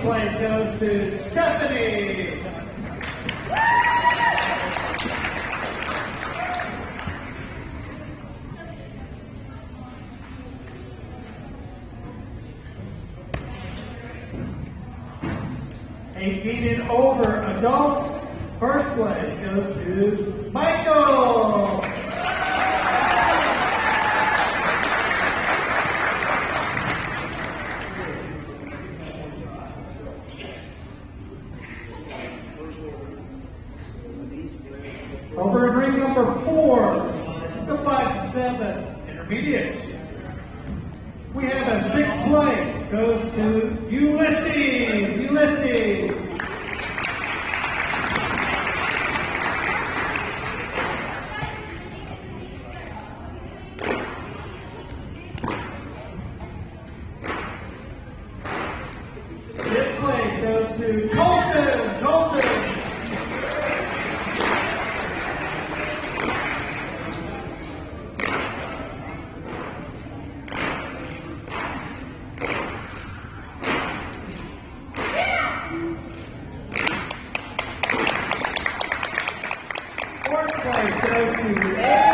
place goes to Stephanie. Eighteen and over adults. First place goes to Over in ring number four, this is the to seven intermediates. We have a sixth place goes to Ulysses. Ulysses. Fifth place goes to Colton. Colton. Fourth place goes to